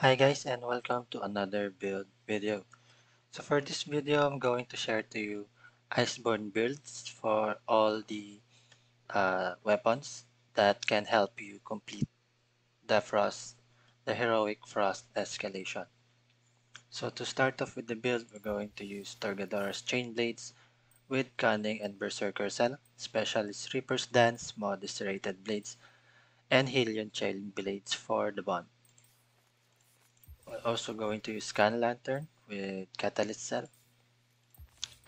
Hi guys and welcome to another build video. So for this video I'm going to share to you Iceborne builds for all the uh, weapons that can help you complete the Frost, the heroic Frost escalation. So to start off with the build we're going to use Torgadora's Chain Blades with Cunning and Berserker Cell, Specialist Reaper's Dance, Modest Rated Blades, and Helion Chain Blades for the bond. We're also going to use Skarn Lantern with Catalyst Cell,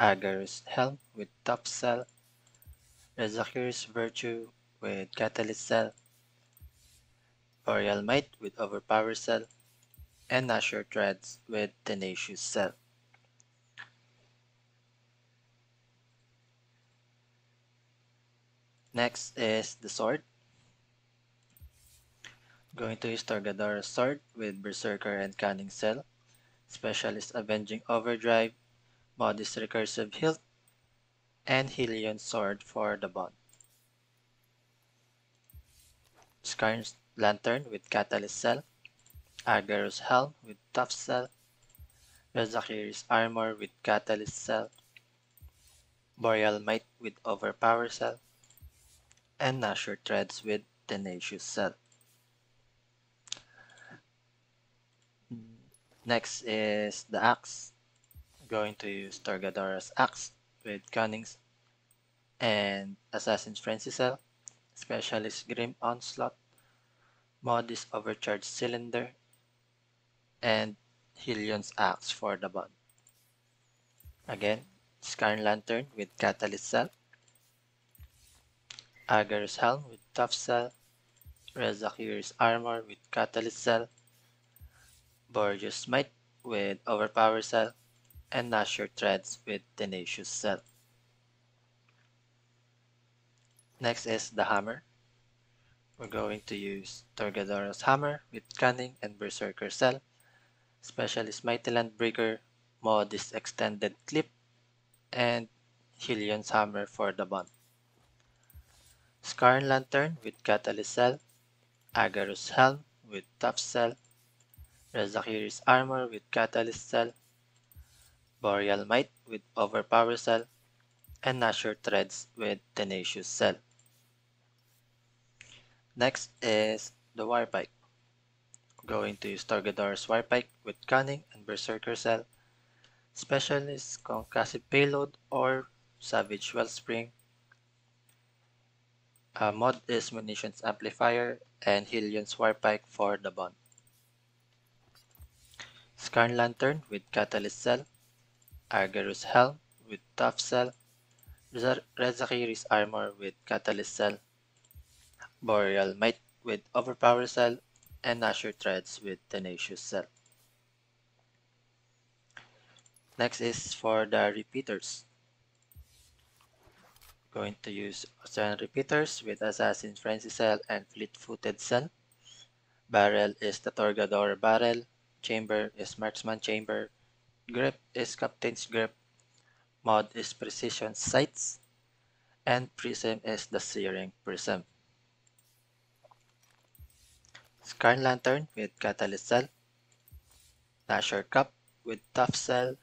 Agar's Helm with Top Cell, Rezakir's Virtue with Catalyst Cell, Boreal Might with Overpower Cell, and Nashor Threads with Tenacious Cell. Next is the sword. Going to use Torgadora's sword with Berserker and Cunning Cell, Specialist Avenging Overdrive, Modest Recursive Hilt, and Helion Sword for the bond. Skarn's Lantern with Catalyst Cell, Agar's Helm with Tough Cell, Rezakir's Armor with Catalyst Cell, Boreal Might with Overpower Cell, and Nashor Threads with Tenacious Cell. Next is the axe. I'm going to use Torgadora's axe with Cunning's and Assassin's Frenzy Cell, Specialist Grim Onslaught, Modest Overcharged Cylinder, and Hylian's Axe for the bond. Again, Skarn Lantern with Catalyst Cell, Agar's Helm with Tough Cell, Rezakir's Armor with Catalyst Cell, Boreal Might with Overpower Cell, and Nashor Threads with Tenacious Cell. Next is the Hammer. We're going to use Torgadora's Hammer with Cunning and Berserker Cell, Specialist Mighty Land Breaker, Modest Extended Clip, and Hylian's Hammer for the bond. Skarn Lantern with Catalyst Cell, Agarus Helm with Tough Cell, Rezakir's Armor with Catalyst Cell, Boreal Might with Overpower Cell, and Nashor Threads with Tenacious Cell. Next is the Warpike. Going to use Torgadora's Warpike with Cunning and Berserker Cell, Specialist Concussive Payload or Savage Wellspring, uh, mod is Munitions Amplifier and Hylian's Warpike for the bond. Skarn Lantern with Catalyst Cell, Agarus Helm with Tough Cell, Rezakir's Armor with Catalyst Cell, Boreal Might with Overpower Cell, and Nashor Threads with Tenacious Cell. Next is for the repeaters going to use Ocean Repeaters with Assassin's Frenzy Cell and Fleet-Footed Cell. Barrel is the Torgador Barrel. Chamber is Marksman Chamber. Grip is Captain's Grip. Mod is Precision Sights. And Prism is the Searing Prism. Skarn Lantern with Catalyst Cell. Nashor Cup with Tough Cell.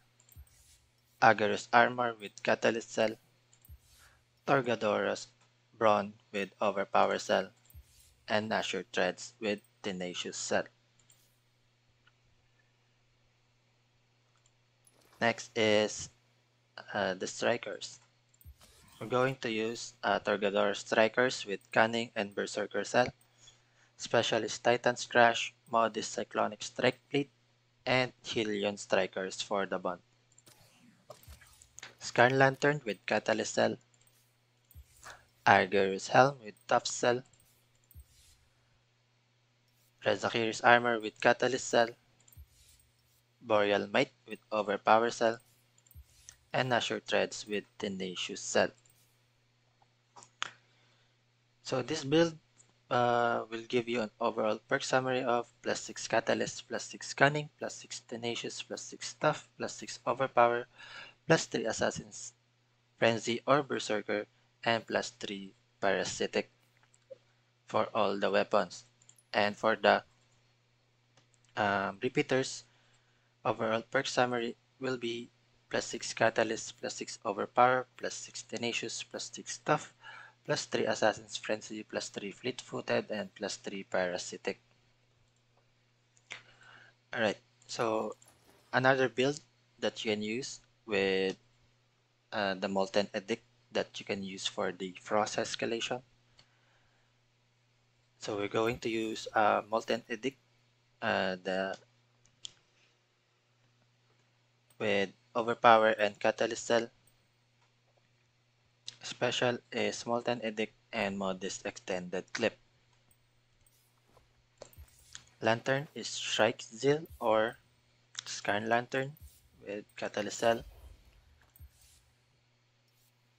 Agarus Armor with Catalyst Cell. Torgadora's Brawn with Overpower Cell, and Nashor Threads with Tenacious Cell. Next is uh, the Strikers. We're going to use uh, Torgador Strikers with Cunning and Berserker Cell, Specialist Titan's Crash, Modest Cyclonic Strike Plate, and Hylian Strikers for the bond. Skarn Lantern with Catalyst Cell, Agar's helm with tough cell, Rezakir's armor with catalyst cell, Boreal Might with overpower cell, and Nashor Threads with tenacious cell. So this build uh, will give you an overall perk summary of plus 6 catalyst, plus 6 cunning, plus 6 tenacious, plus 6 tough, plus 6 overpower, plus 3 assassins, frenzy or berserker, and plus 3 parasitic for all the weapons. And for the um, repeaters, overall perk summary will be plus 6 Catalyst, plus 6 Overpower, plus 6 Tenacious, plus 6 Tough, plus 3 Assassin's Frenzy, plus 3 Fleet-Footed, and plus 3 Parasitic. Alright, so another build that you can use with uh, the Molten Edict that you can use for the Frost escalation. So we're going to use uh, Molten Edict, uh, the with Overpower and Catalyst Cell. Special is Molten Edict and Modest Extended Clip. Lantern is Strike Zeal or Skarn Lantern with Catalyst Cell.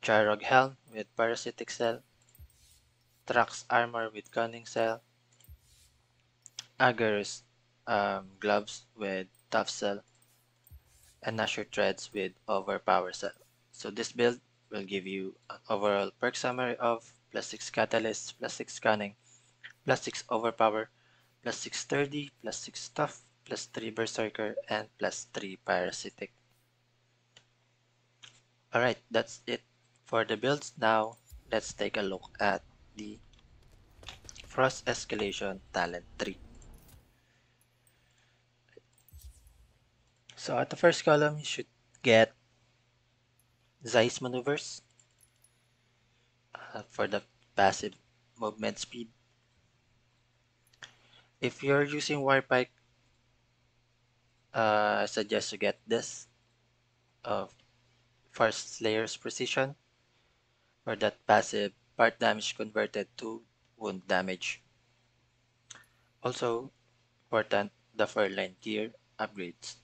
Charrogg Helm with Parasitic Cell. Trax Armor with Cunning Cell. Agarus um, Gloves with Tough Cell. And Nashor Threads with Overpower Cell. So this build will give you an overall perk summary of plus 6 Catalyst, plus 6 Cunning, plus 6 Overpower, plus 6 Sturdy, plus 6 Tough, plus 3 Berserker, and plus 3 Parasitic. Alright, that's it for the builds. Now, let's take a look at the Frost Escalation Talent tree. So at the first column, you should get Zeiss maneuvers uh, for the passive movement speed. If you're using Warpike, uh, I suggest you get this of First layer's Precision for that passive part damage converted to wound damage. Also important, the Furline gear upgrades.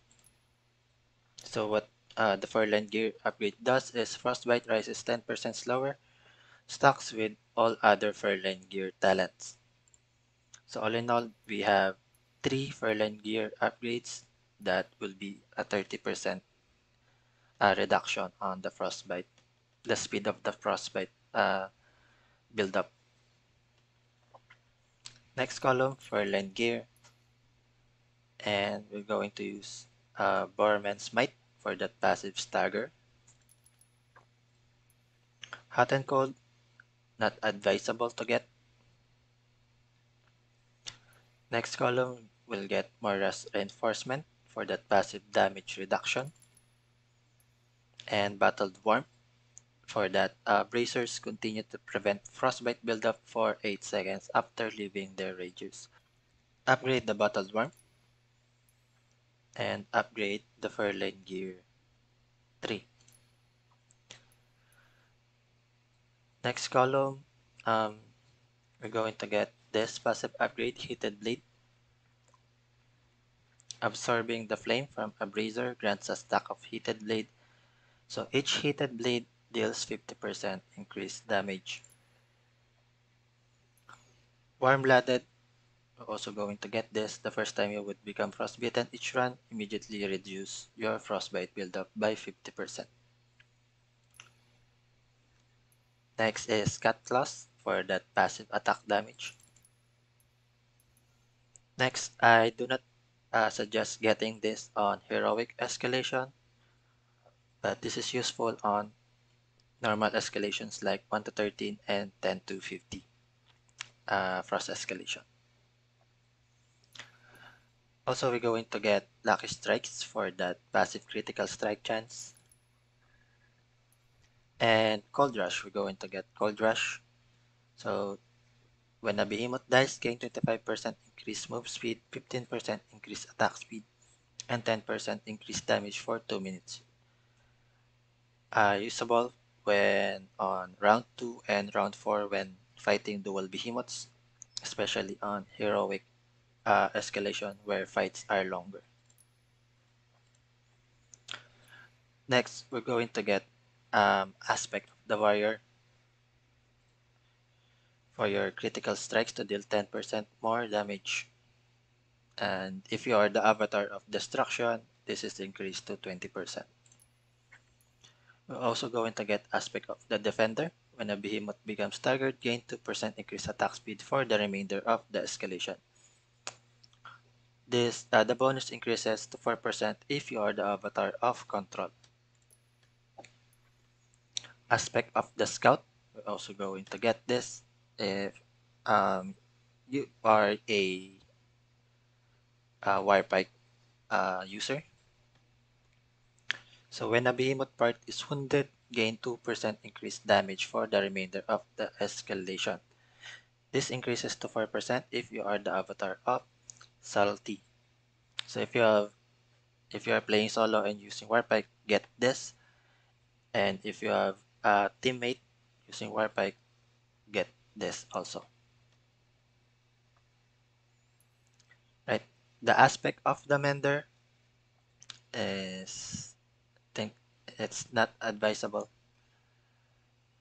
So what uh, the Furline gear upgrade does is Frostbite rises 10% slower, stacks with all other Furline gear talents. So all in all, we have three Furline gear upgrades that will be a 30% uh, reduction on the Frostbite, the speed of the Frostbite uh, build up. Next column, Furline gear. And we're going to use uh, Might for that passive stagger. Hot and cold, not advisable to get. Next column will get more reinforcement for that passive damage reduction. And battled warmth for that uh, bracers continue to prevent frostbite buildup for 8 seconds after leaving their rages. Upgrade the battled warmth and upgrade the Furline gear 3. Next column, um, we're going to get this passive upgrade, Heated Blade. Absorbing the flame from a brazier grants a stack of Heated Blade. So each Heated Blade deals 50% increased damage. Warm-Blooded also going to get this. The first time you would become frostbitten each run, immediately reduce your frostbite buildup by 50%. Next is Cut Claws for that passive attack damage. Next, I do not uh, suggest getting this on Heroic Escalation, but this is useful on normal escalations like 1 to 13 and 10 to 50 uh, Frost Escalation. Also, we're going to get Lucky Strikes for that passive critical strike chance. And Cold Rush, we're going to get Cold Rush. So, when a Behemoth dies, gain 25% increased move speed, 15% increased attack speed, and 10% increased damage for 2 minutes. Uh, usable when on round 2 and round 4 when fighting dual Behemoths, especially on Heroic uh, escalation where fights are longer. Next, we're going to get um, aspect of the warrior for your critical strikes to deal 10% more damage. And if you are the avatar of destruction, this is increased to 20%. We're also going to get aspect of the defender. When a behemoth becomes staggered, gain 2% increased attack speed for the remainder of the escalation. This uh, the bonus increases to 4% if you are the avatar of control. Aspect of the scout, we're also going to get this if um, you are a, a Warpike uh, user. So when a behemoth part is wounded, gain 2% increased damage for the remainder of the escalation. This increases to 4% if you are the avatar of Salty. So if you have if you are playing solo and using Warpike, get this. And if you have a teammate using Warpike, get this also. Right. The aspect of the Mender is think it's not advisable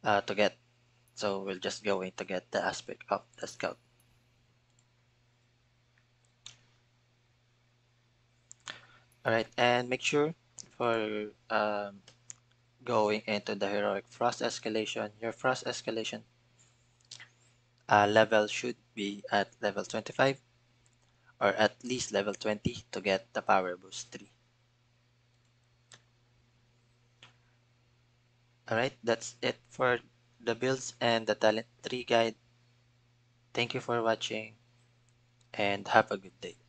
uh, to get. So we're just going to get the aspect of the scout. Alright, and make sure for um, going into the heroic frost escalation, your frost escalation uh, level should be at level 25 or at least level 20 to get the power boost 3. Alright, that's it for the builds and the talent tree guide. Thank you for watching and have a good day.